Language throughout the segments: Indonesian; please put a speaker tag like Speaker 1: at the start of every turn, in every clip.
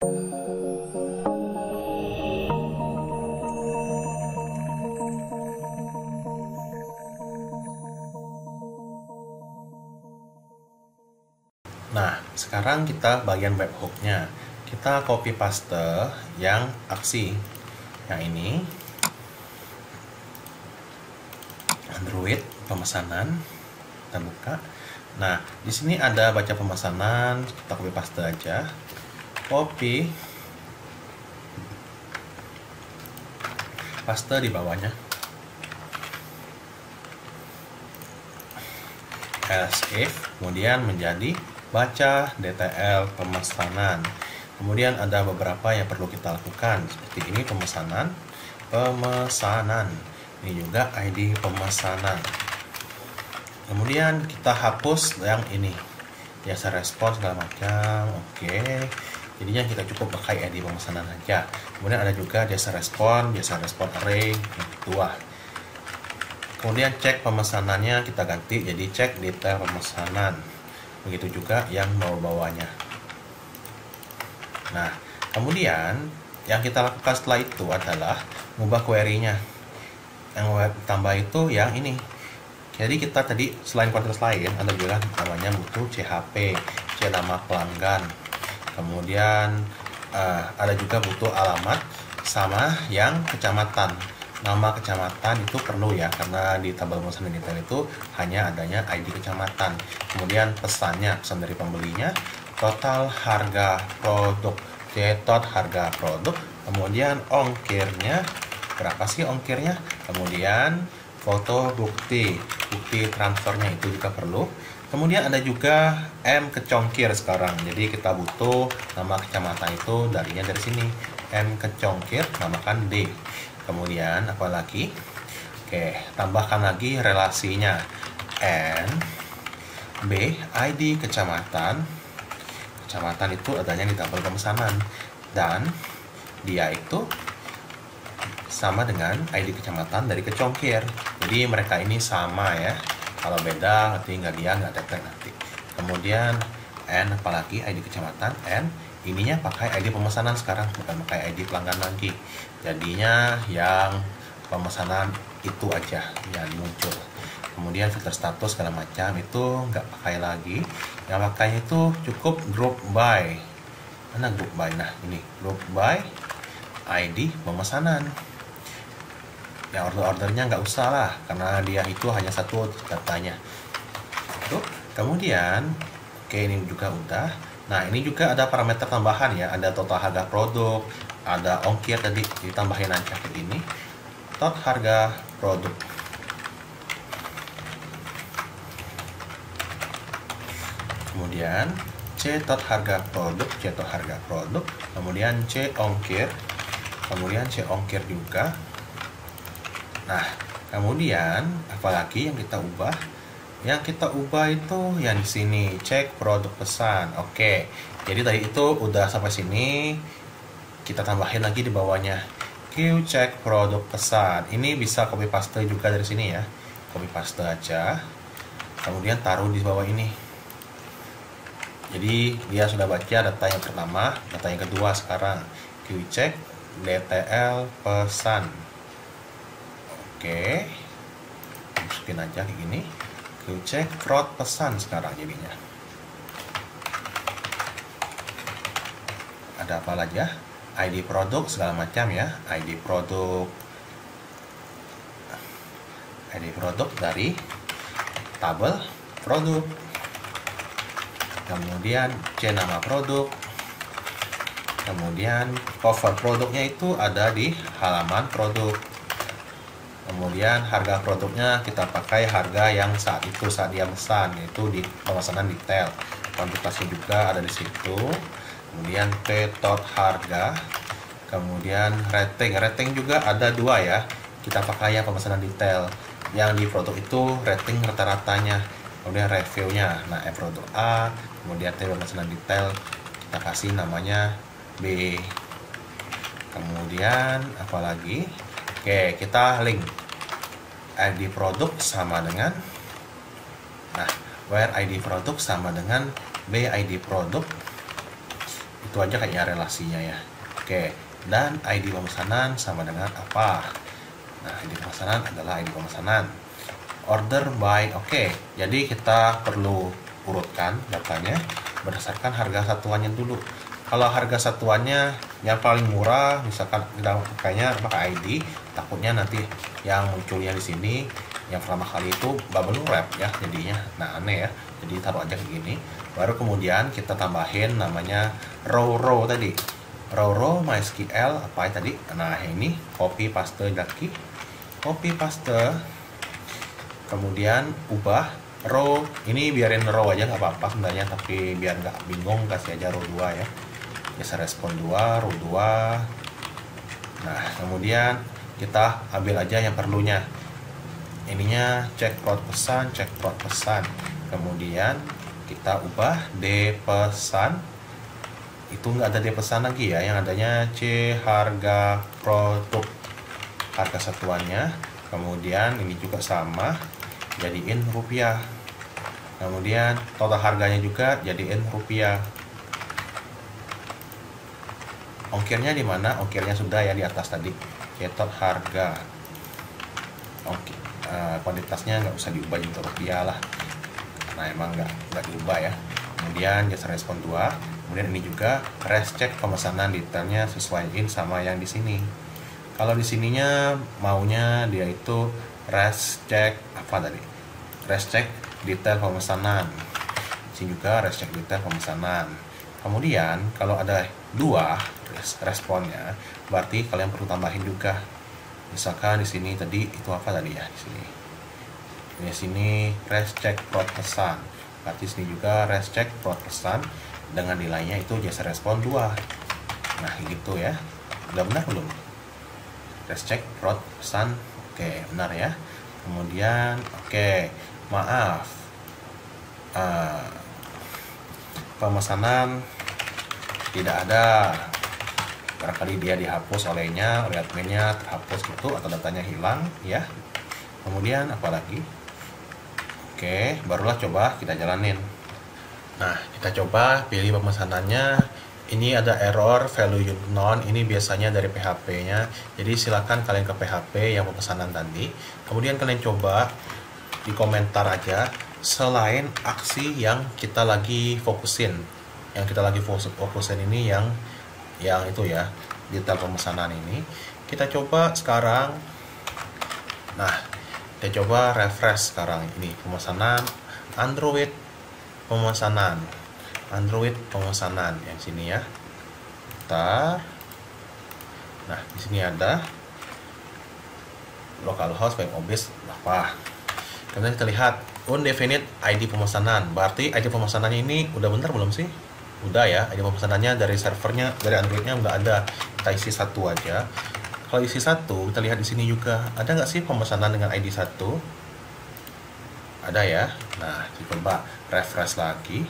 Speaker 1: Nah, sekarang kita bagian webhooknya. Kita copy paste yang aksi. Yang ini Android pemesanan. Kita buka. Nah, di sini ada baca pemesanan, kita copy paste aja. Copy paste di bawahnya. else kemudian menjadi baca DTL pemesanan. Kemudian ada beberapa yang perlu kita lakukan seperti ini pemesanan, pemesanan. Ini juga ID pemesanan. Kemudian kita hapus yang ini. Biasa respon segala macam. Oke. Jadinya kita cukup pakai ID pemesanan aja. Kemudian ada juga jasa respon, biasa respon array yang kedua. Kemudian cek pemesanannya kita ganti jadi cek detail pemesanan. Begitu juga yang bawah-bawahnya nah kemudian yang kita lakukan setelah itu adalah mengubah query-nya. Yang tambah itu yang ini. Jadi kita tadi selain kuantitas lain ada juga namanya butuh CHP C nama pelanggan kemudian uh, ada juga butuh alamat sama yang kecamatan. Nama kecamatan itu perlu ya karena di tabel pemesan detail itu hanya adanya ID kecamatan. Kemudian pesannya pesan dari pembelinya total harga produk cetot harga produk kemudian ongkirnya berapa sih ongkirnya? Kemudian foto bukti bukti transfernya itu juga perlu kemudian ada juga M kecongkir sekarang. Jadi kita butuh nama kecamatan itu darinya dari sini. M kecongkir namakan D. Kemudian apalagi oke tambahkan lagi relasinya. N B ID kecamatan. Kecamatan itu adanya di tabel pemesanan. Dan dia itu sama dengan ID kecamatan dari kecongkir. Jadi mereka ini sama ya kalau beda nanti nggak dia nggak detect nanti kemudian N apalagi ID kecamatan N ininya pakai ID pemesanan sekarang bukan pakai ID pelanggan lagi. Jadinya yang pemesanan itu aja yang muncul. Kemudian filter status segala macam itu nggak pakai lagi. Yang pakai itu cukup group by. Mana group by? Nah ini. Group by ID pemesanan ya order-ordernya nggak usah lah karena dia itu hanya satu datanya. Tuh. kemudian oke ini juga udah. Nah ini juga ada parameter tambahan ya ada total harga produk ada ongkir tadi ditambahin aja ke ini tot harga produk. Kemudian C tot harga produk C tot harga produk. Kemudian C ongkir. Kemudian C ongkir juga nah kemudian apalagi yang kita ubah? Yang kita ubah itu yang di sini cek produk pesan. Oke jadi tadi itu udah sampai sini. Kita tambahin lagi di bawahnya. Q check produk pesan. Ini bisa copy paste juga dari sini ya. Copy paste aja. Kemudian taruh di bawah ini. Jadi dia sudah baca data yang pertama data yang kedua sekarang. Q check DTL pesan oke. Masukin aja kayak gini. Q check fraud pesan sekarang jadinya. Ada apa lagi ya? ID produk segala macam ya. ID produk. ID produk dari tabel produk. Kemudian C nama produk. Kemudian cover produknya itu ada di halaman produk kemudian harga produknya kita pakai harga yang saat itu saat dia pesan yaitu di pemesanan detail kuantitasnya juga ada di situ. Kemudian P tot harga. Kemudian rating. Rating juga ada dua ya. Kita pakai yang pemesanan detail yang di produk itu rating rata-ratanya. Kemudian reviewnya. Nah E produk A kemudian T pemesanan detail kita kasih namanya B. Kemudian apalagi oke kita link ID produk sama dengan nah where ID produk sama dengan B ID produk. Itu aja kayaknya relasinya ya. Oke dan ID pemesanan sama dengan apa? Nah ID pemesanan adalah ID pemesanan. Order by oke jadi kita perlu urutkan datanya berdasarkan harga satuannya dulu. Kalau harga satuannya yang paling murah misalkan kita pakainya pakai ID takutnya nanti yang munculnya di sini yang pertama kali itu bubble wrap ya jadinya. Nah aneh ya. Jadi taruh aja kayak gini. Baru kemudian kita tambahin namanya row row tadi. Row row MySQL apa ya tadi? Nah ini copy paste lagi copy paste. Kemudian ubah row. Ini biarin row aja nggak apa-apa sebenarnya tapi biar nggak bingung kasih aja row 2 ya. Bisa respon 2 row 2 nah kemudian kita ambil aja yang perlunya. Ininya cek plot pesan cek plot pesan. Kemudian kita ubah d pesan. Itu nggak ada d pesan lagi ya yang adanya c harga produk harga satuannya. Kemudian ini juga sama jadiin rupiah. Kemudian total harganya juga jadiin rupiah ongkirnya di mana? Ongkirnya sudah ya di atas tadi. Ketot harga. Oke uh, kuantitasnya nggak usah diubah untuk rupiah lah. Karena emang nggak nggak diubah ya. Kemudian jasa respon 2 kemudian ini juga res check pemesanan detailnya sesuaiin sama yang di sini. Kalau di sininya maunya dia itu res check apa tadi? Res check detail pemesanan. Sini juga res check detail pemesanan. Kemudian kalau ada dua responnya berarti kalian perlu tambahin juga. Misalkan di sini tadi itu apa tadi ya di sini? Di sini res check prot pesan. Berarti sini juga res check prot pesan dengan nilainya itu jasa respon 2 nah gitu ya. Udah benar belum? Res check prot pesan. Oke benar ya. Kemudian oke maaf. Uh, pemesanan tidak ada barangkali dia dihapus olehnya oleh adminnya terhapus gitu atau datanya hilang ya. Kemudian apalagi oke barulah coba kita jalanin. Nah kita coba pilih pemesanannya. Ini ada error value non ini biasanya dari PHP nya jadi silakan kalian ke PHP yang pemesanan tadi. Kemudian kalian coba di komentar aja selain aksi yang kita lagi fokusin yang kita lagi fokusin ini yang yang itu ya detail pemesanan ini. Kita coba sekarang. Nah kita coba refresh sekarang ini pemesanan Android pemesanan. Android pemesanan yang sini ya. Bentar. nah di sini ada localhost web obis apa kemudian kita lihat undefinite ID pemesanan. Berarti ID pemesanannya ini udah benar belum sih udah ya ini pemesanannya dari servernya dari Androidnya nggak ada. Kita isi satu aja. Kalau isi satu kita lihat di sini juga. Ada nggak sih pemesanan dengan ID satu? Ada ya. Nah coba refresh lagi.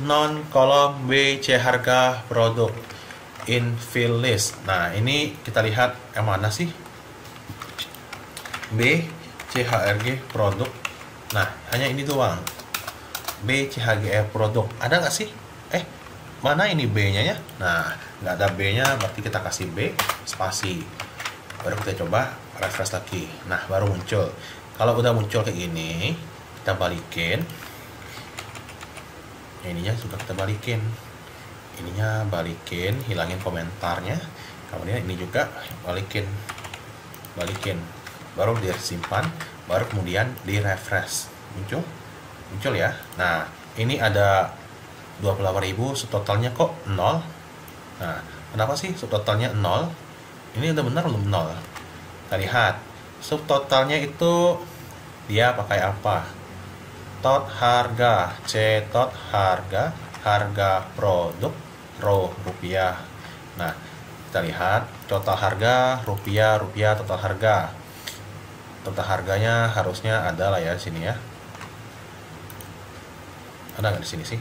Speaker 1: Non kolom B C harga produk in fill list nah ini kita lihat yang mana sih? B C HRG produk. Nah hanya ini doang B CHGF produk. Ada nggak sih? Eh mana ini B nya ya? Nah nggak ada B nya berarti kita kasih B spasi. Baru kita coba refresh lagi. Nah baru muncul. Kalau udah muncul kayak gini kita balikin. Ininya sudah kita balikin. Ininya balikin hilangin komentarnya. Kemudian ini juga balikin. Balikin. Baru disimpan baru kemudian di refresh muncul muncul ya. Nah ini ada 28.000 subtotalnya kok 0 nah kenapa sih subtotalnya 0 ini udah benar belum 0 kita lihat. Subtotalnya itu dia pakai apa? Tot harga. C tot harga. Harga produk ro rupiah. Nah kita lihat. Total harga rupiah rupiah total harga. Total harganya harusnya ada lah ya sini ya ada nggak di sini sih?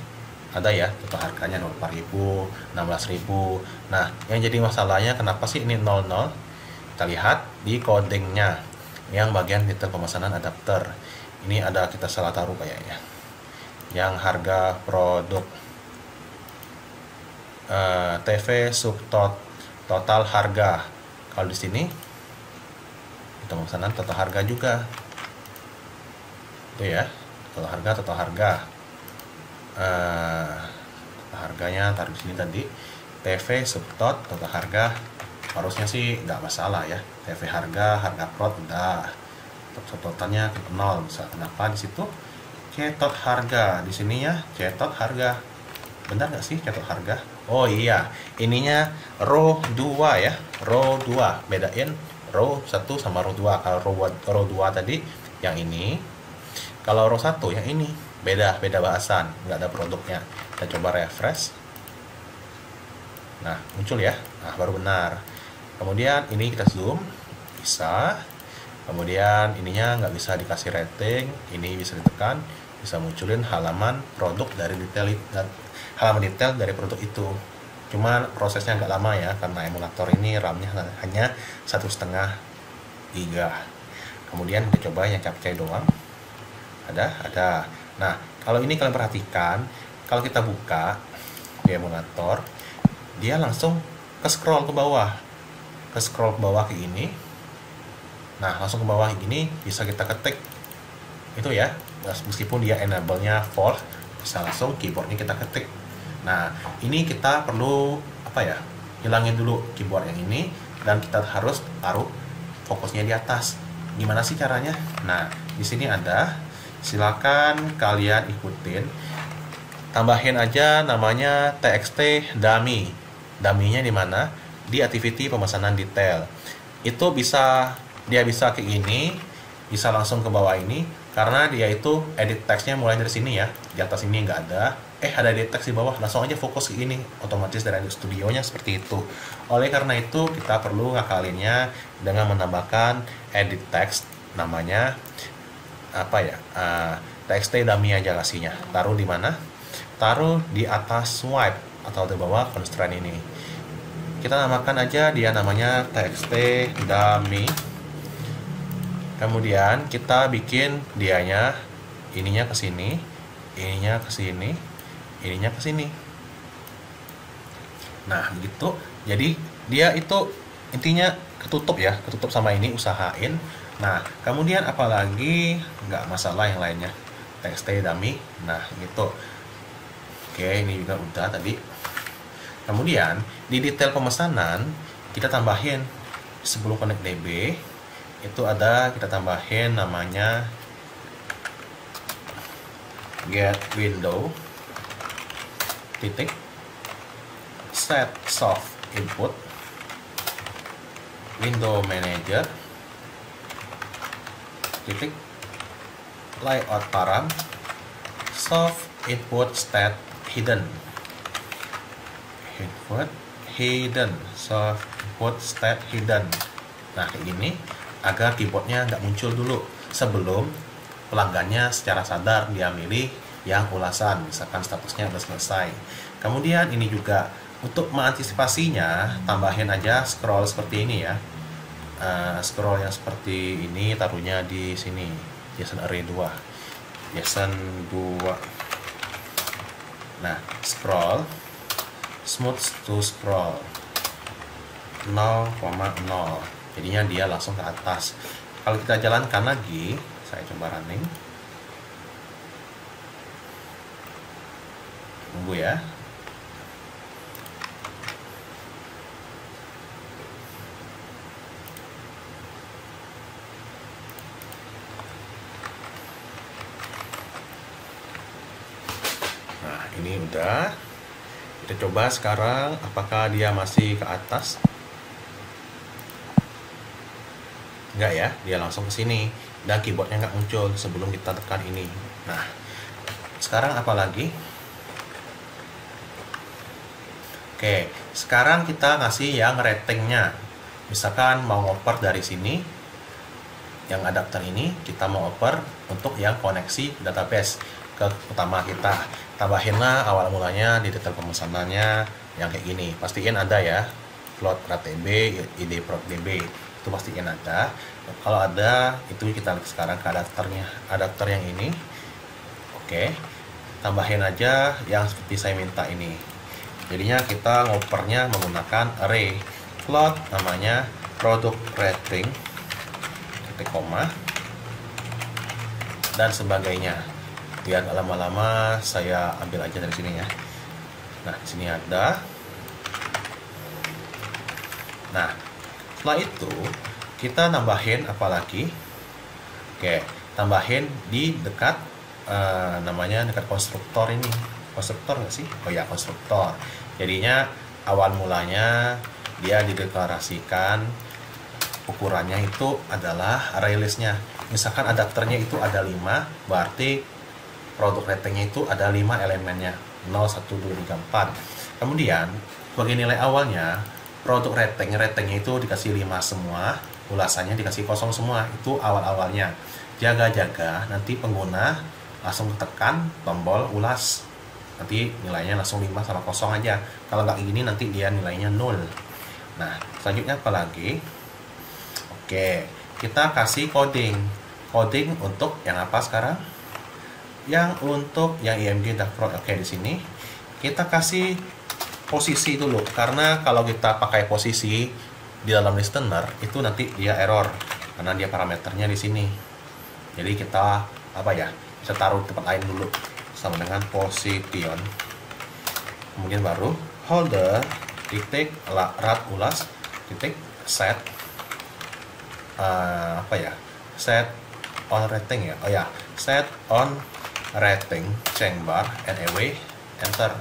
Speaker 1: Ada ya total harganya 4.000 16.000 nah yang jadi masalahnya kenapa sih ini 00 kita lihat di codingnya yang bagian detail pemesanan adapter. Ini ada kita salah taruh kayaknya. Yang harga produk uh, TV subtot total harga. Kalau di sini kita pemesanan total harga juga. Itu ya total harga total harga uh, harganya taruh di sini tadi. TV subtot total harga. Harusnya sih nggak masalah ya. TV harga harga prot udah totalnya ke nol bisa kenapa di situ? Cetot harga. Di sininya cetot harga. Benar nggak sih cetot harga? Oh iya ininya row 2 ya. Row 2 bedain row 1 sama row 2 kalau row, row 2 tadi yang ini. Kalau row 1 yang ini beda beda bahasan. Nggak ada produknya. Kita coba refresh. Nah muncul ya. Nah baru benar. Kemudian ini kita zoom. Bisa. Kemudian ininya nggak bisa dikasih rating. Ini bisa ditekan. Bisa munculin halaman produk dari detail halaman detail dari produk itu. Cuman prosesnya nggak lama ya karena emulator ini RAM-nya hanya satu setengah giga. Kemudian kita coba yang capture doang. Ada ada nah kalau ini kalian perhatikan kalau kita buka emulator dia langsung ke scroll ke bawah. Ke scroll ke bawah ke ini. Nah langsung ke bawah ini bisa kita ketik. Itu ya meskipun dia enable-nya false bisa langsung keyboardnya kita ketik. Nah ini kita perlu apa ya hilangin dulu keyboard yang ini dan kita harus taruh fokusnya di atas. Gimana sih caranya? Nah di sini ada silakan kalian ikutin. Tambahin aja namanya txt dummy dummy-nya di mana? Di activity pemesanan detail. Itu bisa dia bisa ke ini bisa langsung ke bawah ini karena dia itu edit teksnya mulai dari sini ya. Di atas ini nggak ada. Eh ada edit teks di bawah langsung aja fokus ke ini. Otomatis dari studionya seperti itu. Oleh karena itu kita perlu ngakalinnya dengan menambahkan edit text namanya apa ya uh, txt dummy aja kasihnya. Taruh di mana? Taruh di atas swipe atau di bawah constraint ini. Kita namakan aja dia namanya txt dummy. Kemudian kita bikin dianya ininya ke sini ininya ke sini ininya ke sini. Nah gitu jadi dia itu intinya ketutup ya ketutup sama ini usahain nah kemudian apalagi nggak masalah yang lainnya. Txt dummy. Nah gitu. Oke ini juga udah tadi. Kemudian di detail pemesanan kita tambahin sebelum connect db itu ada kita tambahin namanya get window titik set soft input window manager titik. Layout param soft input state hidden. Input hidden. Soft input state hidden. Nah kayak gini agar keyboardnya nggak muncul dulu sebelum pelanggannya secara sadar dia milih yang ulasan misalkan statusnya sudah selesai. Kemudian ini juga untuk mengantisipasinya tambahin aja scroll seperti ini ya uh, scroll yang seperti ini taruhnya di sini. JSON array 2 JSON 2 nah scroll. Smooth to scroll. 0,0 jadinya dia langsung ke atas. Kalau kita jalankan lagi saya coba running. Tunggu ya Nah, ini udah. Kita coba sekarang apakah dia masih ke atas. enggak ya dia langsung ke sini. Dan keyboardnya nggak muncul sebelum kita tekan ini. Nah sekarang apa lagi? Oke sekarang kita ngasih yang ratingnya. Misalkan mau ngoper dari sini yang adapter ini kita mau oper untuk yang koneksi database ke utama kita. Tambahinlah awal mulanya di detail pemesanannya yang kayak gini. Pastiin ada ya float RATB, ID DB itu pastiin ada. Kalau ada itu kita sekarang ke adapternya. Adapter yang ini. Oke tambahin aja yang seperti saya minta ini. Jadinya kita ngopernya menggunakan array. Float namanya product rating titik koma dan sebagainya biar nggak lama-lama saya ambil aja dari sini ya. Nah sini ada. Nah setelah itu kita tambahin apa lagi? Oke tambahin di dekat uh, namanya dekat konstruktor ini. Konstruktor nggak sih? Oh ya konstruktor. Jadinya awal mulanya dia dideklarasikan ukurannya itu adalah array listnya misalkan adapternya itu ada 5 berarti produk ratingnya itu ada 5 elemennya. 0, 1, 2, 3, 4 kemudian sebagai nilai awalnya produk rating ratingnya itu dikasih 5 semua ulasannya dikasih kosong semua. Itu awal-awalnya. Jaga-jaga nanti pengguna langsung tekan tombol ulas. Nanti nilainya langsung 5 sama kosong aja. Kalau nggak gini nanti dia nilainya 0 nah selanjutnya apa lagi? Oke kita kasih coding. Coding untuk yang apa sekarang yang untuk yang IMG Pro oke di sini. Kita kasih posisi dulu karena kalau kita pakai posisi di dalam listener itu nanti dia error karena dia parameternya di sini. Jadi kita apa ya bisa taruh tempat lain dulu sama dengan position. Kemudian baru holder titik rat ulas titik set uh, apa ya set on rating ya oh ya set on rating change bar and away enter.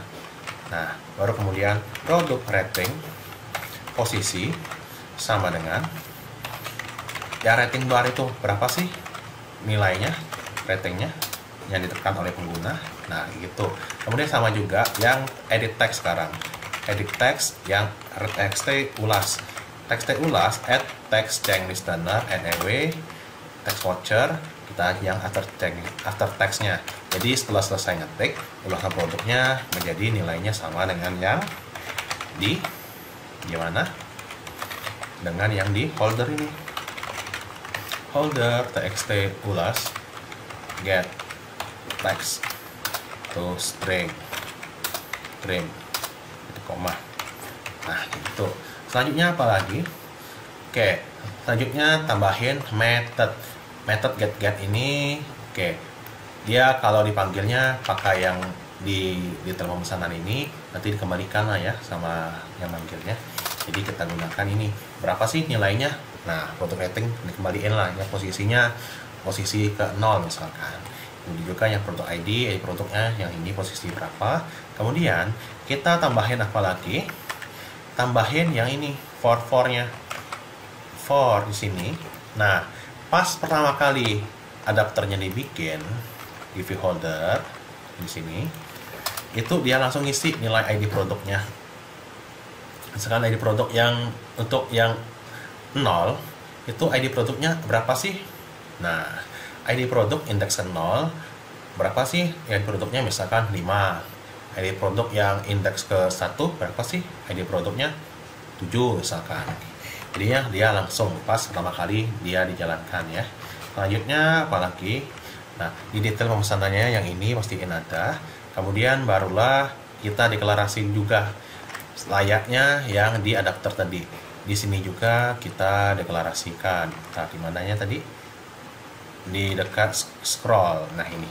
Speaker 1: Nah, baru kemudian produk rating posisi sama dengan ya rating bar itu berapa sih nilainya ratingnya yang ditekan oleh pengguna? Nah gitu. Kemudian sama juga yang edit text sekarang. Edit text yang txt ulas. Txt ulas add text change listener NEW text watcher kita yang after text after textnya jadi setelah selesai ngetik ulasan produknya menjadi nilainya sama dengan yang di gimana dengan yang di holder ini. Holder txt ulas get text to string string itu koma. Nah gitu. Selanjutnya apa lagi? Oke selanjutnya tambahin method method get get ini oke. Dia kalau dipanggilnya pakai yang di di pesanan ini nanti dikembalikan lah ya sama yang manggilnya. Jadi kita gunakan ini. Berapa sih nilainya? Nah produk rating dikembaliin lah ya posisinya posisi ke 0 misalkan juga yang produk ID ID produknya yang ini posisi berapa. Kemudian kita tambahin apa lagi? Tambahin yang ini for for nya for di sini. Nah pas pertama kali adapternya dibikin di holder di sini itu dia langsung ngisi nilai ID produknya. Misalkan ID produk yang untuk yang 0 itu ID produknya berapa sih? Nah ID produk indeks ke 0 berapa sih? ID produknya misalkan 5 ID produk yang indeks ke 1 berapa sih? ID produknya 7 misalkan jadinya dia langsung pas pertama kali dia dijalankan ya. Selanjutnya apalagi nah di detail pemesanannya yang ini pastiin ada kemudian barulah kita deklarasi juga layaknya yang di adapter tadi. Di sini juga kita deklarasikan. Nah di mananya tadi? Di dekat scroll. Nah ini.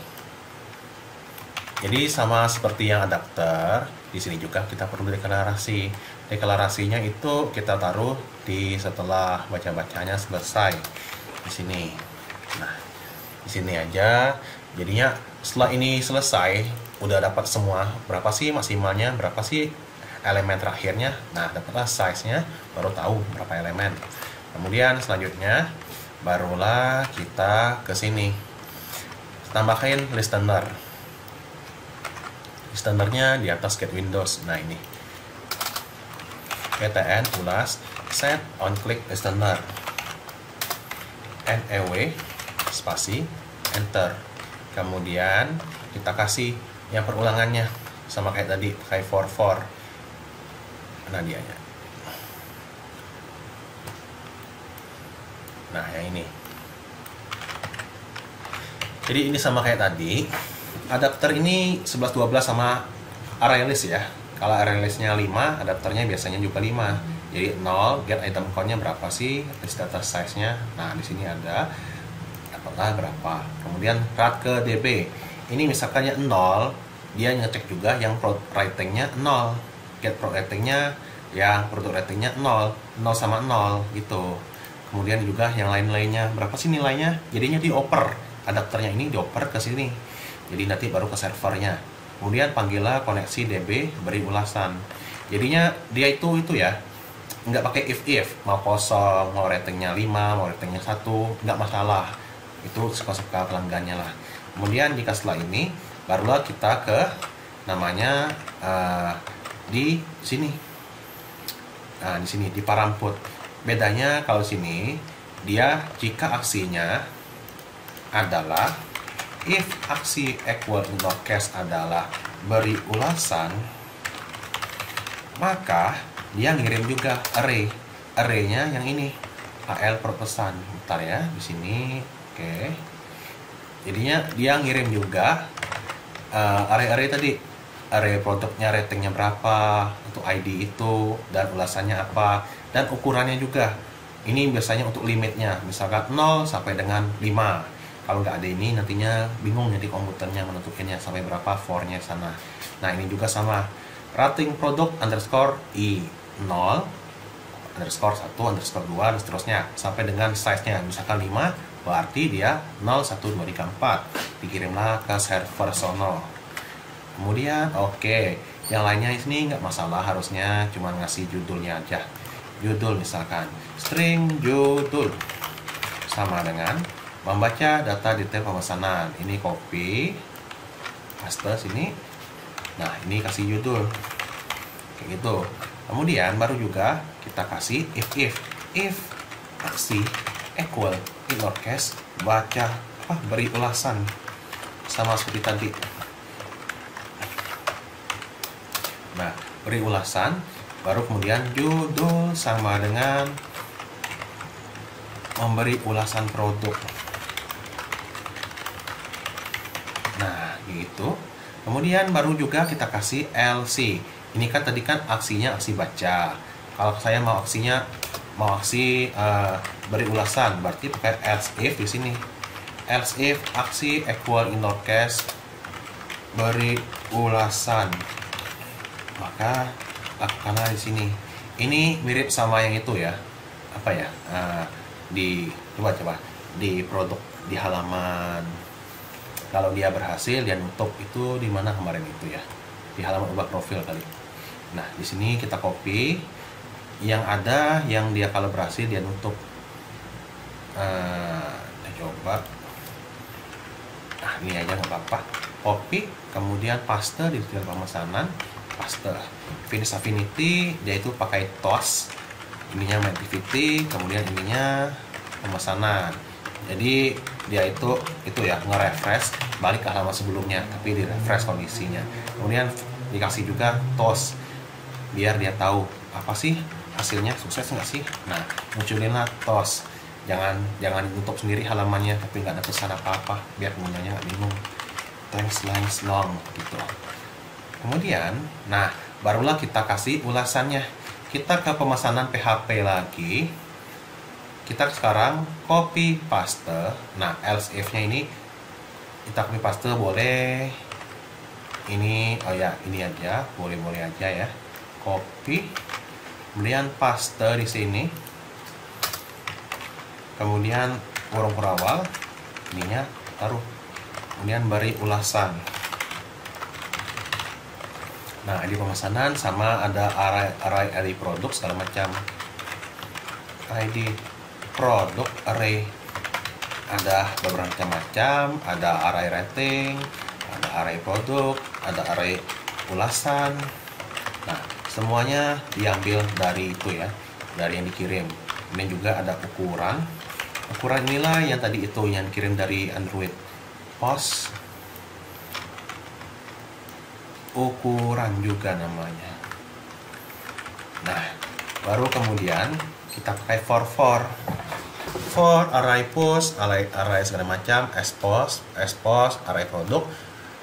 Speaker 1: Jadi sama seperti yang adapter di sini juga kita perlu deklarasi deklarasinya itu kita taruh di setelah baca-bacanya selesai. Di sini. Nah di sini aja. Jadinya setelah ini selesai udah dapat semua. Berapa sih maksimalnya? Berapa sih elemen terakhirnya? Nah dapatlah size nya baru tahu berapa elemen. Kemudian selanjutnya barulah kita ke sini. Tambahkan listener standarnya di atas get windows. Nah ini ptn ulas set on click listener new spasi enter. Kemudian kita kasih yang perulangannya sama kayak tadi kayak for for. Nah dianya. Nah yang ini. Jadi ini sama kayak tadi. Adapter ini 1112 sama array list ya kalau array listnya 5 adapternya biasanya juga 5 jadi 0 get item count-nya berapa sih? List data size-nya? Nah di sini ada apakah berapa? Kemudian rat ke db ini misalkannya 0 dia ngecek juga yang product ratingnya 0 get product ratingnya yang product ratingnya 0 0 sama 0 gitu. Kemudian juga yang lain-lainnya. Berapa sih nilainya? Jadinya dioper. Adapternya ini dioper ke sini. Jadi nanti baru ke servernya kemudian panggillah koneksi DB beri ulasan. Jadinya dia itu itu ya nggak pakai if if mau kosong mau ratingnya 5 mau ratingnya satu nggak masalah. Itu suka-suka pelanggannya lah. Kemudian jika setelah ini barulah kita ke namanya uh, di sini. Nah di sini di paramput. Bedanya kalau sini dia jika aksinya adalah if aksi equal case adalah beri ulasan maka dia ngirim juga array. Arraynya yang ini. AL per pesan. Bentar ya di sini. Oke. Jadinya dia ngirim juga uh, array-array tadi. Array produknya ratingnya berapa untuk ID itu dan ulasannya apa dan ukurannya juga. Ini biasanya untuk limitnya. Misalkan 0 sampai dengan 5 kalau nggak ada ini nantinya bingung jadi komputernya menentukannya sampai berapa for-nya sana nah ini juga sama. Rating produk underscore i 0 underscore 1 underscore 2 dan seterusnya. Sampai dengan size-nya misalkan 5 berarti dia 0 1 2 3 4 dikirimlah ke server sono kemudian oke okay. yang lainnya ini nggak masalah harusnya cuma ngasih judulnya aja. Judul misalkan string judul. Sama dengan membaca data detail pemesanan. Ini copy paste sini. Nah ini kasih judul. Kayak gitu. Kemudian baru juga kita kasih if if. If aksi equal in case baca apa beri ulasan. Sama seperti tadi. Nah beri ulasan baru kemudian judul sama dengan memberi ulasan produk gitu kemudian baru juga kita kasih LC ini kan tadi kan aksinya aksi baca. Kalau saya mau aksinya mau aksi uh, beri ulasan berarti pakai else if di sini. Else if aksi equal in case beri ulasan. Maka lakukanlah di sini ini mirip sama yang itu ya. Apa ya? Uh, di coba coba. Di produk di halaman kalau dia berhasil dia nutup itu di mana kemarin itu ya? Di halaman ubah profil kali. Nah di sini kita copy. Yang ada yang dia kalau berhasil dia nutup. Uh, coba. Nah ini aja nggak apa-apa. Copy kemudian paste di detail pemesanan. Paste. Finish affinity dia itu pakai tos ininya activity kemudian ininya pemesanan jadi dia itu itu ya nge-refresh balik ke halaman sebelumnya tapi di refresh kondisinya. Kemudian dikasih juga tos biar dia tahu apa sih hasilnya sukses nggak sih? Nah munculinlah tos. Jangan jangan tutup sendiri halamannya tapi nggak ada pesan apa apa biar penggunanya nggak bingung. Thanks thanks long gitu. Kemudian nah barulah kita kasih ulasannya. Kita ke pemesanan PHP lagi kita sekarang copy paste. Nah else if nya ini kita copy paste boleh. Ini oh ya ini aja. Boleh boleh aja ya. Copy. Kemudian paste di sini. Kemudian kurung awal. Ininya taruh. Kemudian beri ulasan. Nah, di pemesanan sama ada array array array produk segala macam. ID produk array ada beberapa macam, ada array rating, ada array produk, ada array ulasan. Nah, semuanya diambil dari itu ya, dari yang dikirim. Ini juga ada ukuran. Ukuran inilah yang tadi itu yang kirim dari Android Post ukuran juga namanya nah baru kemudian kita pakai for for for array post array array segala macam expose expose array produk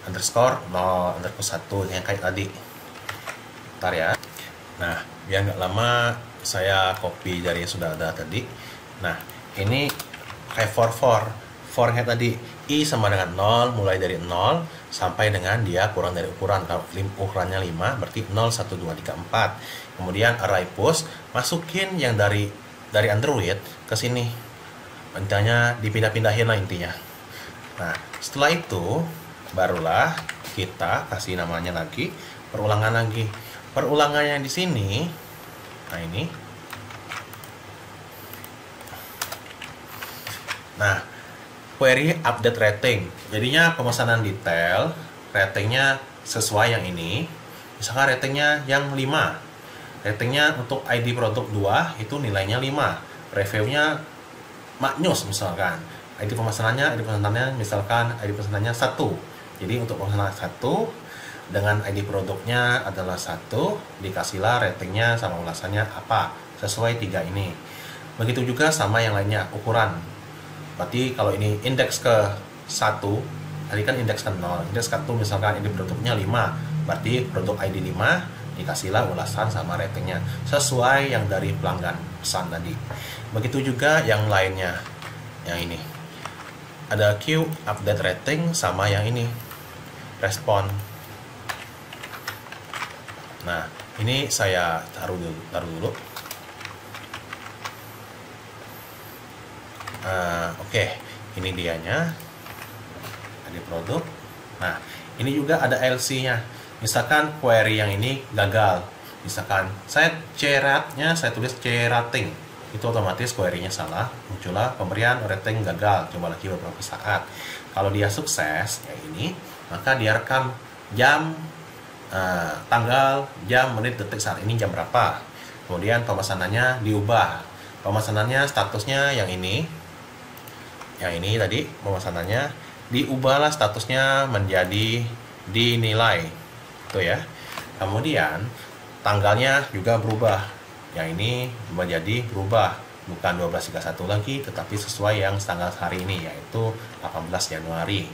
Speaker 1: underscore 0 underscore 1 yang kayak tadi Bentar ya. Nah, biar nggak lama saya copy dari yang sudah ada tadi. Nah, ini kayak for for. For-nya tadi i sama dengan 0 mulai dari 0 sampai dengan dia kurang dari ukuran. Kalau ukurannya 5 berarti 0 1 2 3 4. Kemudian array push masukin yang dari dari Android ke sini. Intinya dipindah-pindahin lah intinya. Nah, setelah itu barulah kita kasih namanya lagi perulangan lagi perulangannya di sini nah ini nah query update rating. Jadinya pemesanan detail ratingnya sesuai yang ini. Misalkan ratingnya yang 5 ratingnya untuk ID produk 2 itu nilainya 5 reviewnya maknyus misalkan. ID pemesanannya ID pemesanannya misalkan ID pemesanannya satu. Jadi untuk pemesanan satu dengan ID produknya adalah satu dikasihlah ratingnya sama ulasannya apa. Sesuai tiga ini. Begitu juga sama yang lainnya ukuran berarti kalau ini indeks ke satu tadi kan indeks ke 0 indeks ke 1 misalkan ID produknya 5 berarti produk ID 5 dikasihlah ulasan sama ratingnya sesuai yang dari pelanggan pesan tadi begitu juga yang lainnya yang ini ada Q update rating sama yang ini respon Nah, ini saya taruh dulu. Taruh dulu. Uh, Oke, okay. ini dianya. Ada produk. Nah, ini juga ada LC-nya. Misalkan query yang ini gagal. Misalkan saya ceratnya saya tulis C rating. Itu otomatis query-nya salah. Muncullah pemberian rating gagal. Coba lagi beberapa saat. Kalau dia sukses, ya ini, maka dia rekam jam uh, tanggal, jam, menit, detik saat ini jam berapa. Kemudian pemesanannya diubah. Pemesanannya statusnya yang ini. Yang ini tadi pemesanannya diubahlah statusnya menjadi dinilai. Itu ya. Kemudian tanggalnya juga berubah. Yang ini menjadi berubah bukan 1231 lagi tetapi sesuai yang tanggal hari ini yaitu 18 Januari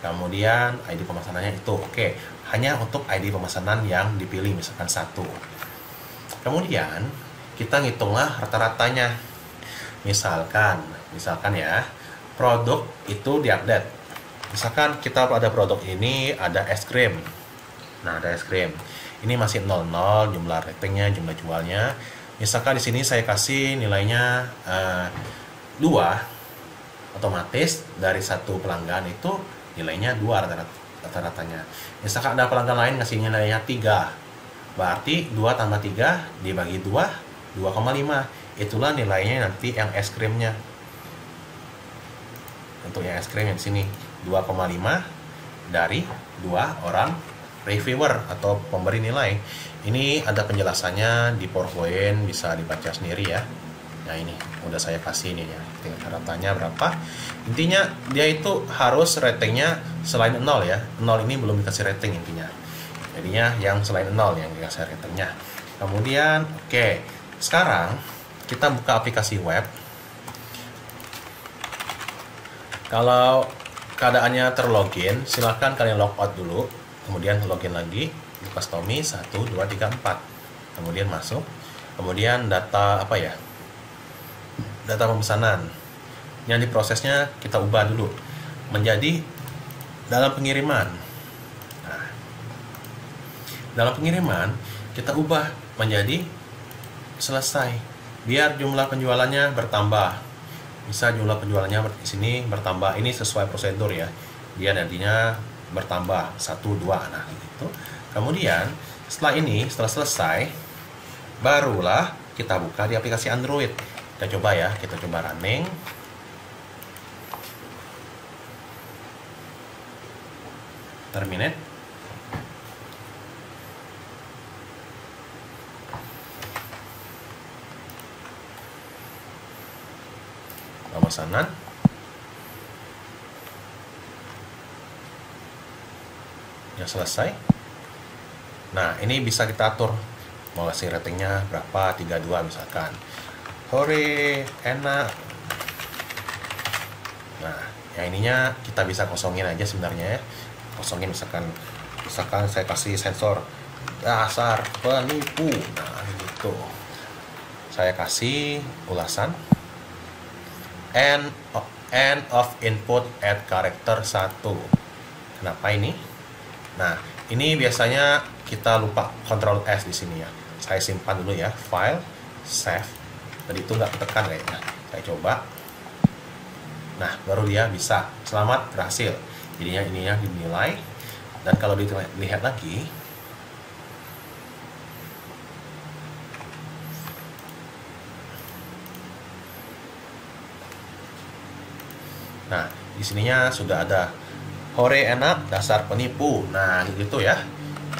Speaker 1: kemudian ID pemesanannya itu oke hanya untuk ID pemesanan yang dipilih misalkan satu kemudian kita ngitunglah rata-ratanya misalkan misalkan ya produk itu diupdate misalkan kita pada produk ini ada es krim. Nah ada es krim. Ini masih 00 jumlah ratingnya jumlah jualnya. Misalkan di sini saya kasih nilainya uh, dua otomatis dari satu pelanggan itu nilainya dua rata-ratanya. Misalkan ada pelanggan lain ngasihnya nilainya tiga berarti 2 tambah 3 dibagi 2 2,5 itulah nilainya nanti yang es krimnya untuk yang es krim yang sini 2,5 dari dua orang reviewer atau pemberi nilai. Ini ada penjelasannya di PowerPoint bisa dibaca sendiri ya. Nah ini udah saya kasih ini ya tinggal ratingnya berapa. Intinya dia itu harus ratingnya selain 0 ya. 0 ini belum dikasih rating intinya. Jadinya yang selain 0 yang dikasih ratingnya. Kemudian oke. Okay. sekarang kita buka aplikasi web kalau keadaannya terlogin silahkan kalian logout dulu kemudian login lagi buka Stomi 1 2 3 4 kemudian masuk kemudian data apa ya data pemesanan. Yang diprosesnya kita ubah dulu menjadi dalam pengiriman. Nah, dalam pengiriman kita ubah menjadi selesai biar jumlah penjualannya bertambah bisa jumlah penjualannya di sini bertambah. Ini sesuai prosedur ya. Dia nantinya bertambah satu dua nah gitu. Kemudian setelah ini setelah selesai barulah kita buka di aplikasi Android. Kita coba ya kita coba running. Terminate pemesanan ya selesai. Nah ini bisa kita atur. Mau kasih ratingnya berapa? 32 misalkan. Sore enak. Nah yang ininya kita bisa kosongin aja sebenarnya ya. Kosongin misalkan misalkan saya kasih sensor dasar penipu. Nah gitu. Saya kasih ulasan end of, end of input at character 1 kenapa ini? Nah ini biasanya kita lupa Ctrl S di sini ya. Saya simpan dulu ya file save. Tadi itu nggak tekan kayaknya. Saya coba. Nah baru dia bisa. Selamat berhasil. Jadinya ininya dinilai. Dan kalau dilihat lagi Nah, di sininya sudah ada hore enak dasar penipu. Nah, gitu ya.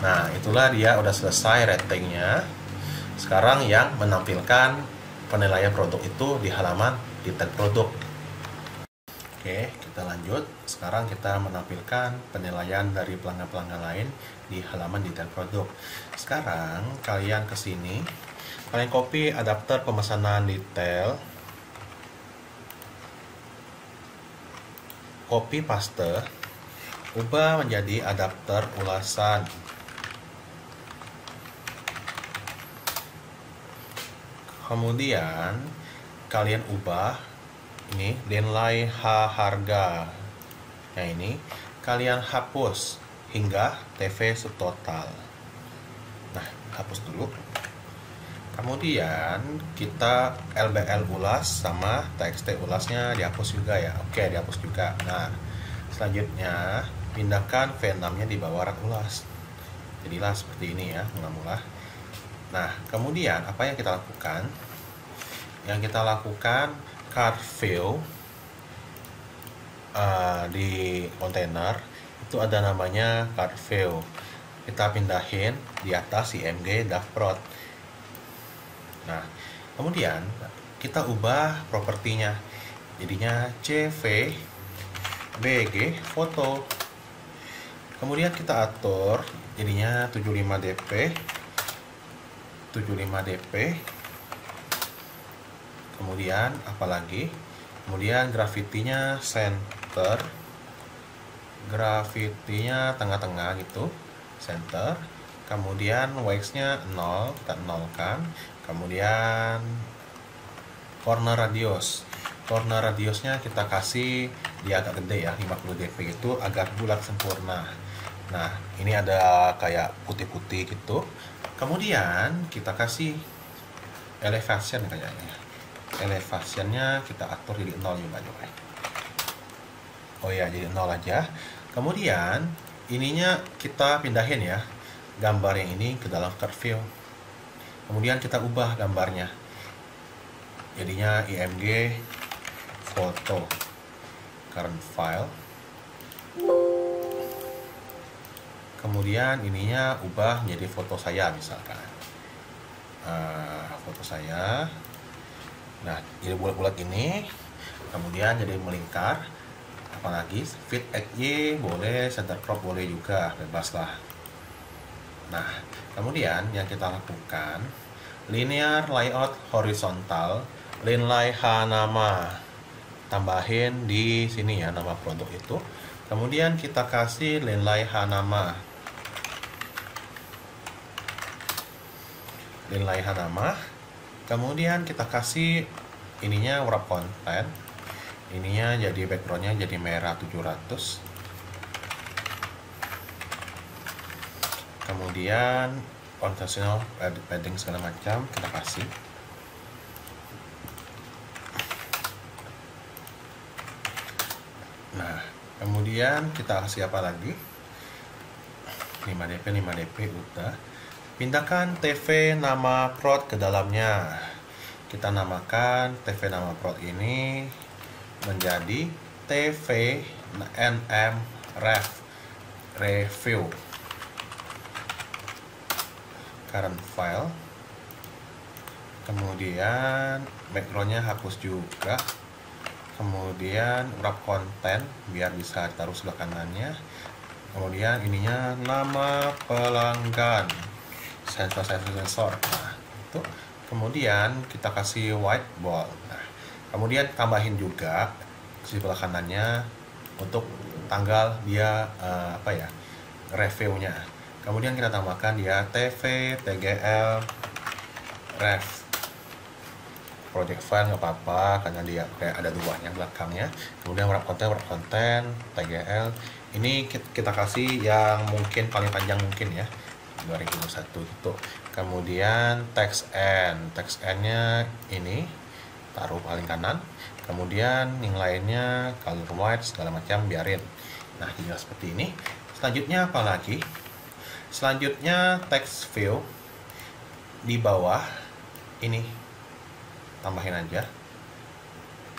Speaker 1: Nah, itulah dia udah selesai ratingnya. Sekarang yang menampilkan penilaian produk itu di halaman detail produk. Oke, kita lanjut. Sekarang kita menampilkan penilaian dari pelanggan-pelanggan lain di halaman detail produk. Sekarang kalian ke sini, kalian copy adapter pemesanan detail copy paste ubah menjadi adapter ulasan. Kemudian kalian ubah ini nilai H harga. Yang ini kalian hapus hingga TV subtotal nah hapus dulu kemudian kita LBL ulas sama TXT ulasnya dihapus juga ya. Oke dihapus juga. Nah selanjutnya pindahkan V6 nya di bawah rak ulas. Jadilah seperti ini ya mula-mula. Nah kemudian apa yang kita lakukan? Yang kita lakukan card view uh, di kontainer itu ada namanya card view kita pindahin di atas IMG DAVProt Nah, kemudian kita ubah propertinya. Jadinya CV BG foto. Kemudian kita atur jadinya 75 dp 75 dp kemudian apalagi kemudian grafitinya center grafitinya tengah-tengah gitu center kemudian wax nya 0 kita nolkan. Kemudian corner radius corner radiusnya kita kasih dia agak gede ya 50 dp itu agar bulat sempurna. Nah ini ada kayak putih-putih gitu. Kemudian kita kasih elevation kayaknya. Elevationnya kita atur jadi 0 juga coba oh ya jadi 0 aja. Kemudian ininya kita pindahin ya gambar yang ini ke dalam card view. Kemudian kita ubah gambarnya. Jadinya img foto current file. Kemudian ininya ubah menjadi foto saya misalkan. Uh, foto saya. Nah jadi bulat-bulat ini kemudian jadi melingkar. Apalagi fit XY boleh center crop boleh juga bebas lah Nah, kemudian yang kita lakukan linear layout horizontal linlay H nama tambahin di sini ya nama produk itu. Kemudian kita kasih linlay H nama. Linlay H nama. Kemudian kita kasih ininya wrap content. Ininya jadi backgroundnya jadi merah 700 kemudian konvensional padding segala macam kita kasih. Nah kemudian kita kasih apa lagi? 5 dp 5 dp udah pindahkan TV nama prod ke dalamnya. Kita namakan TV nama prod ini menjadi TV NM Ref Review current file. Kemudian backgroundnya hapus juga. Kemudian wrap content biar bisa taruh sebelah kanannya. Kemudian ininya nama pelanggan. Sensor sensor sensor nah itu. Kemudian kita kasih white ball nah kemudian tambahin juga sebelah kanannya untuk tanggal dia uh, apa ya reviewnya kemudian kita tambahkan dia tv tgl ref. Project file nggak apa-apa karena dia kayak ada duanya belakangnya. Kemudian wrap konten wrap konten tgl ini kita kasih yang mungkin paling panjang mungkin ya 2001 itu. Kemudian text n text n nya ini taruh paling kanan. Kemudian yang lainnya color white segala macam biarin. Nah tinggal seperti ini. Selanjutnya apa lagi selanjutnya text view di bawah ini. Tambahin aja.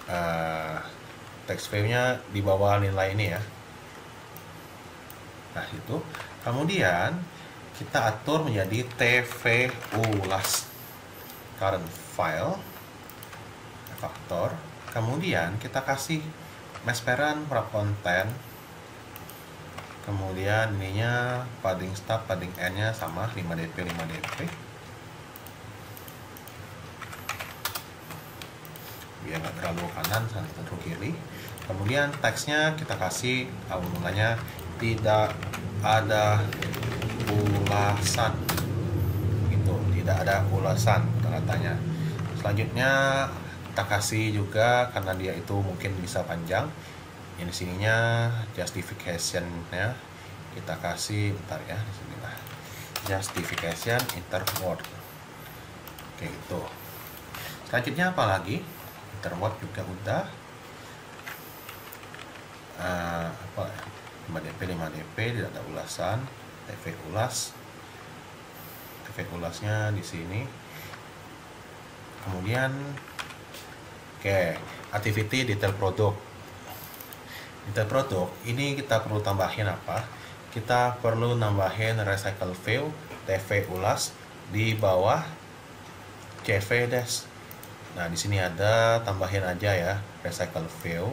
Speaker 1: Uh, text view nya di bawah nilai ini ya. Nah itu. Kemudian kita atur menjadi tv ulas current file. Faktor kemudian kita kasih mesh parent wrap konten kemudian ininya padding stop padding n nya sama 5 dp 5 dp biar nggak terlalu kanan atau terlalu kiri. Kemudian teksnya kita kasih awal mulanya tidak ada ulasan. Gitu tidak ada ulasan katanya. Selanjutnya kita kasih juga karena dia itu mungkin bisa panjang ini sininya justification ya. Kita kasih bentar ya di sini lah. Justification interword. Oke itu. Selanjutnya apa lagi? Interword juga udah. Uh, apa? 5 dp 5 dp tidak ada ulasan. Tv ulas. Tv ulasnya di sini. Kemudian oke okay, activity detail product detail produk ini kita perlu tambahin apa? Kita perlu nambahin recycle view TV ulas di bawah CV dash nah di sini ada tambahin aja ya recycle view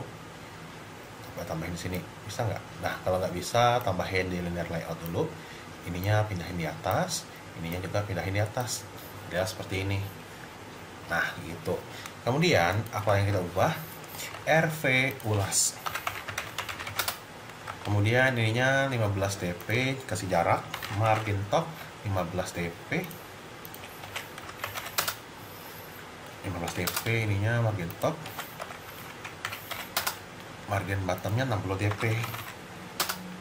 Speaker 1: coba tambahin di sini bisa nggak? Nah kalau nggak bisa tambahin di linear layout dulu. Ininya pindahin di atas ininya juga pindahin di atas. Ya seperti ini. Nah gitu. Kemudian apa yang kita ubah? RV ulas kemudian ininya 15 dp kasih jarak. Margin top 15 dp 15 dp ininya margin top. Margin bottomnya 60 dp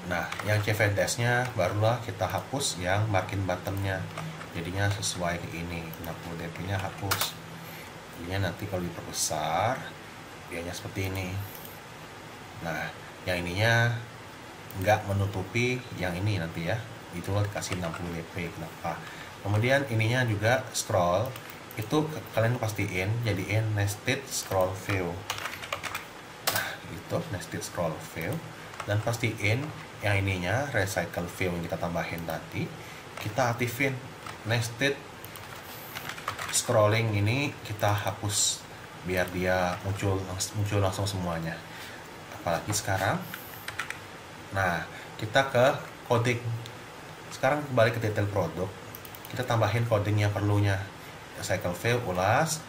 Speaker 1: nah yang CV nya barulah kita hapus yang margin bottomnya. Jadinya sesuai ke ini 60 dp nya hapus. Jadinya nanti kalau diperbesar biasanya seperti ini. Nah yang ininya nggak menutupi yang ini nanti ya. Itu dikasih 60 dp kenapa? Kemudian ininya juga scroll itu kalian pastiin jadiin nested scroll view. Nah itu nested scroll view dan pastiin yang ininya recycle view yang kita tambahin tadi kita aktifin. Nested scrolling ini kita hapus biar dia muncul muncul langsung semuanya. Apalagi sekarang Nah, kita ke coding. Sekarang kembali ke detail produk. Kita tambahin coding yang perlunya. Cycle view, ulas,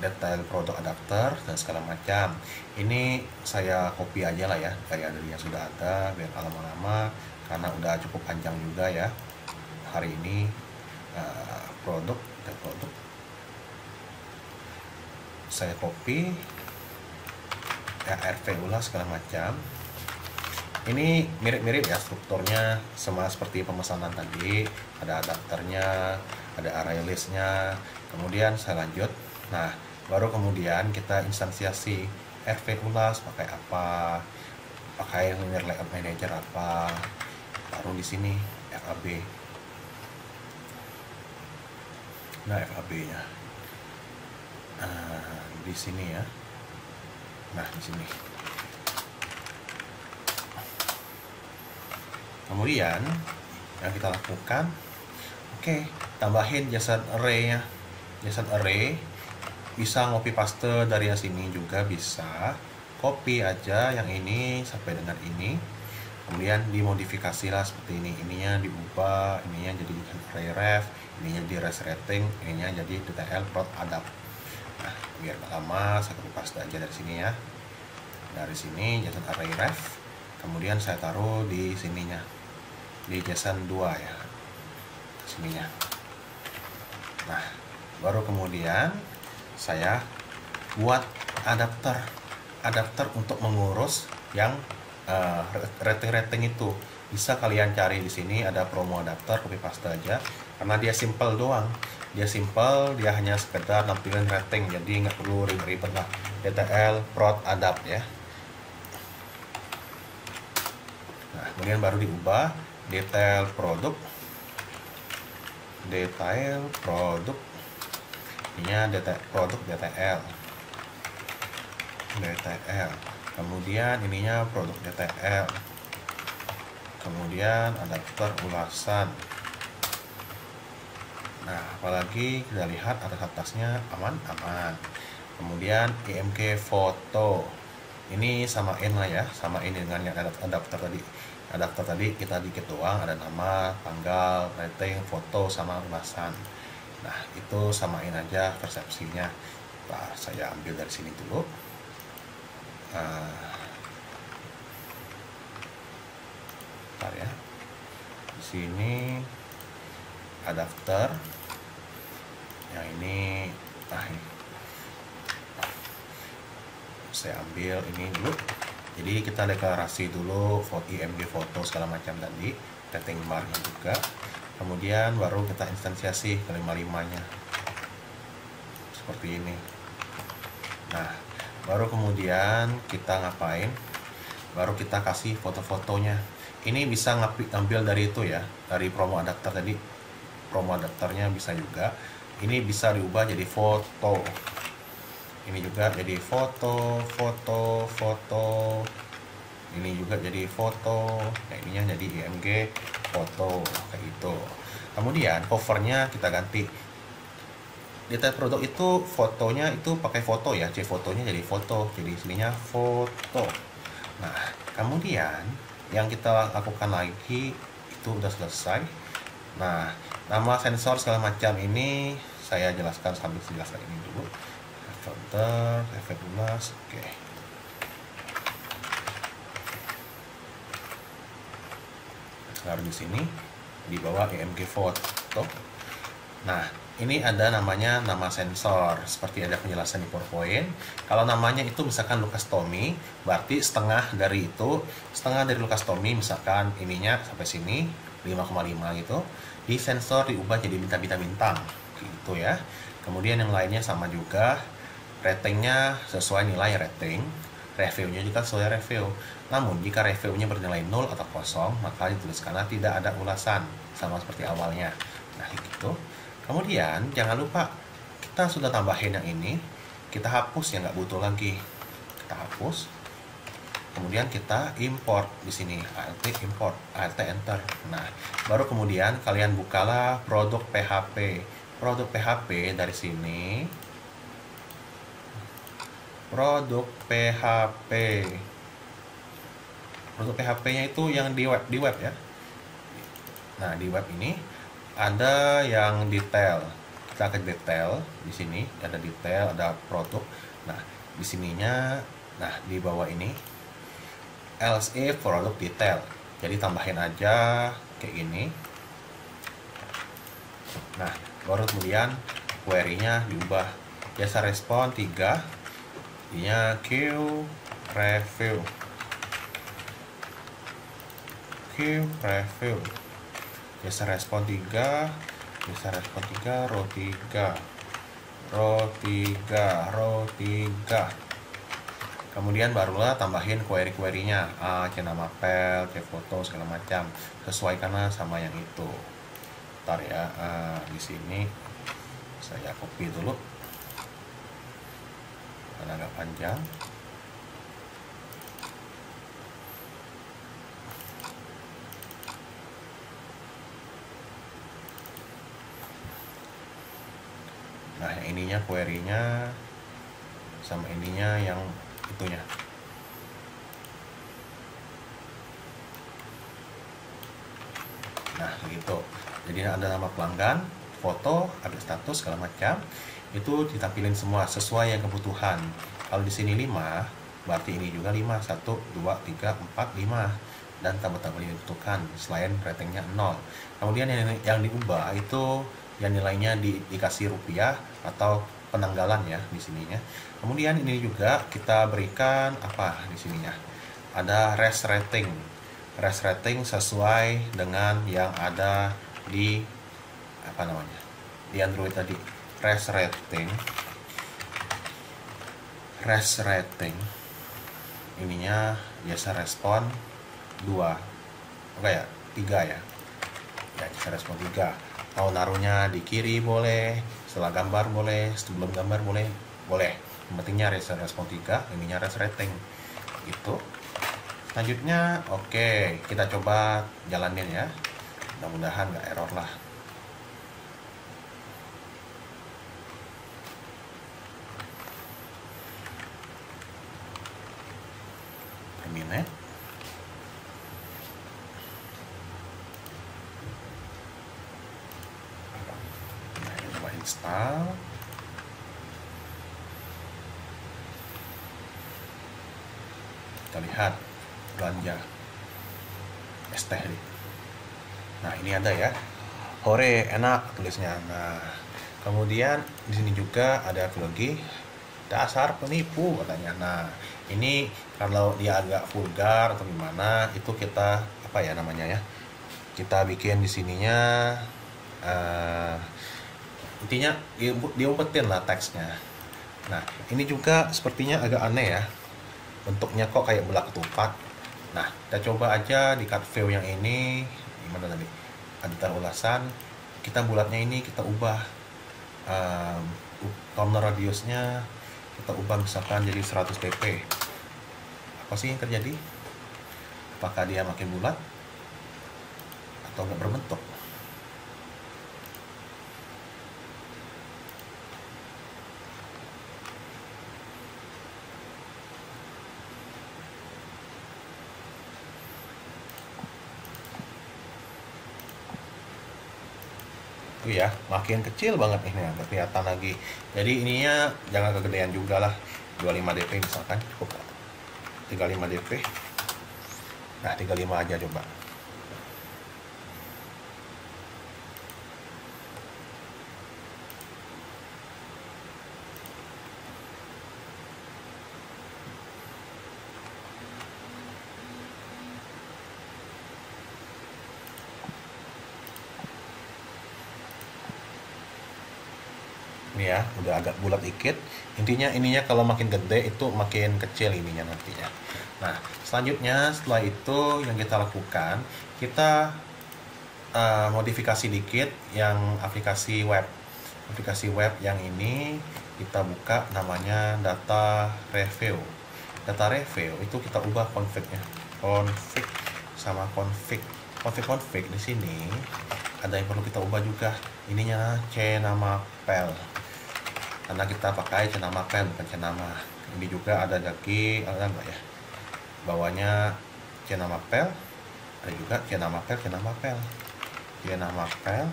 Speaker 1: detail produk adapter, dan segala macam. Ini saya copy aja lah ya, kayak dari yang sudah ada, biar lama-lama, karena udah cukup panjang juga ya. Hari ini uh, produk, detail produk. Saya copy, ya, RV ulas segala macam ini mirip-mirip ya strukturnya sama seperti pemesanan tadi. Ada adapternya ada array listnya. Kemudian saya lanjut. Nah baru kemudian kita instansiasi RV ulas pakai apa pakai linear layout manager apa taruh di sini FAB nah FAB nya nah, di sini ya. Nah di sini kemudian yang kita lakukan oke okay, tambahin JSON array nya JSON array bisa ngopi paste dari yang sini juga bisa. Copy aja yang ini sampai dengan ini. Kemudian dimodifikasi lah seperti ini. Ininya diubah ininya jadi array ref ininya di res rating ininya jadi dtl prot adapt nah biar gak lama saya copy paste aja dari sini ya. Dari sini JSON array ref kemudian saya taruh di sininya di JSON 2 ya sininya. Nah baru kemudian saya buat adapter adapter untuk mengurus yang uh, rating-rating itu. Bisa kalian cari di sini ada promo adapter copy paste aja. Karena dia simple doang. Dia simple dia hanya sekedar nampilin rating jadi nggak perlu ribet-ribet lah. DTL prod adapt ya. Nah kemudian baru diubah detail produk. Detail produk. Ini detail produk DTL DTL kemudian ininya produk DTL kemudian adapter ulasan nah apalagi kita lihat atas atasnya aman-aman. Kemudian IMG foto. Ini samain lah ya samain dengan yang adapter tadi adapter tadi kita dikit doang. Ada nama tanggal rating foto sama ulasan nah itu samain aja persepsinya. Nah, saya ambil dari sini dulu. Nah, bentar ya. Di sini adapter yang ini nah ini. Saya ambil ini dulu jadi kita deklarasi dulu IMG foto segala macam tadi rating marknya juga. Kemudian baru kita instansiasi kelima limanya. Seperti ini. Nah baru kemudian kita ngapain? Baru kita kasih foto-fotonya. Ini bisa ngambil dari itu ya dari promo adapter tadi. Promo adapternya bisa juga. Ini bisa diubah jadi foto ini juga jadi foto foto foto. Ini juga jadi foto. Nah ininya jadi IMG foto kayak gitu. Kemudian covernya kita ganti. Detail produk itu fotonya itu pakai foto ya C fotonya jadi foto jadi sininya foto. Nah kemudian yang kita lakukan lagi itu udah selesai. Nah nama sensor segala macam ini saya jelaskan sambil jelaskan ini dulu filter efek luas oke. Okay. di sini di bawah EMG foto nah ini ada namanya nama sensor seperti ada penjelasan di PowerPoint. Kalau namanya itu misalkan Lucas Tommy berarti setengah dari itu setengah dari Lucas Tommy misalkan ininya sampai sini 5,5 gitu di sensor diubah jadi bintang-bintang gitu ya. Kemudian yang lainnya sama juga ratingnya sesuai nilai rating reviewnya juga sesuai review. Namun jika reviewnya bernilai 0 atau kosong maka dituliskanlah tidak ada ulasan sama seperti awalnya. Nah gitu. Kemudian jangan lupa kita sudah tambahin yang ini kita hapus yang nggak butuh lagi. Kita hapus. Kemudian kita import di sini alt import alt enter. Nah baru kemudian kalian bukalah produk PHP produk PHP dari sini produk PHP produk PHP nya itu yang di web di web ya. Nah di web ini ada yang detail. Kita ke detail di sini ada detail ada produk. Nah di sininya nah di bawah ini LSE produk detail. Jadi tambahin aja kayak gini. Nah baru kemudian query nya diubah. Jasa respon 3 nya Q review. Q review. Geser respon 3 geser respon 3 row 3 row 3 row 3 kemudian barulah tambahin query-querynya. A, C nama pel, C foto segala macam. Sesuaikanlah sama yang itu. Ntar ya uh, di sini saya copy dulu karena agak panjang. Nah ininya query-nya sama ininya yang itunya. Nah gitu jadi ada nama pelanggan foto ada status segala macam itu ditampilin semua sesuai yang kebutuhan. Kalau di sini 5 berarti ini juga 5 1 2 3 4 5 dan tabel-tabel yang dibutuhkan selain ratingnya 0 kemudian yang, yang diubah itu yang nilainya di, dikasih rupiah atau penanggalan ya di sininya. Kemudian ini juga kita berikan apa di sininya? Ada res rating. Res rating sesuai dengan yang ada di apa namanya di Android tadi res rating. Res rating. Ininya biasa respon 2 oke ya 3 ya. Ya bisa respon 3 mau naruhnya di kiri boleh setelah gambar boleh sebelum gambar boleh boleh. Yang pentingnya res respon 3 ininya res rating. Itu selanjutnya oke kita coba jalanin ya. Mudah-mudahan nggak error lah minute nah, install. Kita lihat belanja es teh nah ini ada ya. Hore enak tulisnya. Nah kemudian di sini juga ada lagi dasar penipu katanya. Nah ini kalau dia agak vulgar atau gimana itu kita apa ya namanya ya kita bikin di sininya uh, intinya diumpetin lah teksnya. Nah ini juga sepertinya agak aneh ya bentuknya kok kayak bola ketupat. Nah kita coba aja di cut view yang ini gimana tadi? Ada ulasan kita bulatnya ini kita ubah um, corner radiusnya kita ubah misalkan jadi 100 dp apa sih yang terjadi? Apakah dia makin bulat? Atau nggak berbentuk? Itu ya makin kecil banget ini ya kelihatan lagi. Jadi ininya jangan kegedean juga lah. 25 dp misalkan. cukup 35 dp nah 35 aja coba ini ya udah agak bulat dikit. Intinya ininya kalau makin gede itu makin kecil ininya nantinya. Nah selanjutnya setelah itu yang kita lakukan kita uh, modifikasi dikit yang aplikasi web. Aplikasi web yang ini kita buka namanya data review. Data review itu kita ubah confignya. Config sama config. Config config di sini ada yang perlu kita ubah juga. Ininya c nama pel karena kita pakai cenama pen bukan cenama. Ini juga ada kaki ada enggak ya? Bawahnya cenama pel ada juga cenama pel cenama pel. Cenama pel.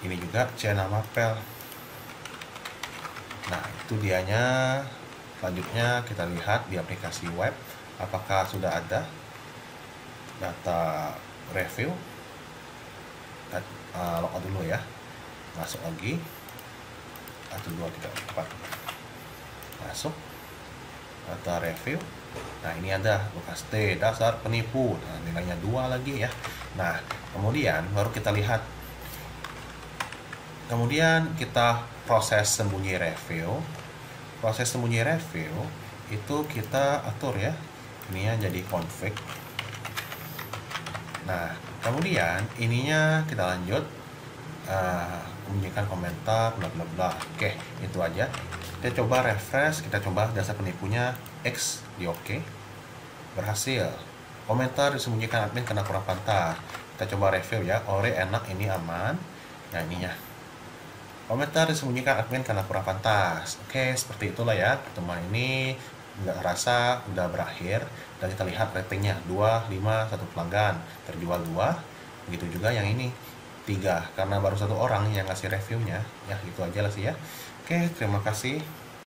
Speaker 1: Ini juga cenama pel. Nah itu dianya. Selanjutnya kita lihat di aplikasi web apakah sudah ada data review? Uh, log dulu ya. Masuk lagi satu dua tiga empat. Masuk. Data review. Nah ini ada bekas T dasar penipu. Nah nilainya dua lagi ya. Nah kemudian baru kita lihat. Kemudian kita proses sembunyi review. Proses sembunyi review itu kita atur ya. Ini ya jadi config. Nah kemudian ininya kita lanjut. Uh, memberikan komentar bla bla bla. Oke itu aja. Kita coba refresh kita coba jasa penipunya X di oke berhasil. Komentar disembunyikan admin karena kurang pantas. Kita coba review ya. Ore enak ini aman. Nah ininya. Komentar disembunyikan admin karena kurang pantas. Oke seperti itulah ya teman ini. Nggak rasa udah berakhir. Dan kita lihat ratingnya. 2, 5, 1 pelanggan. Terjual 2 begitu juga yang ini tiga karena baru satu orang yang ngasih reviewnya. Ya gitu aja lah sih ya. Oke terima kasih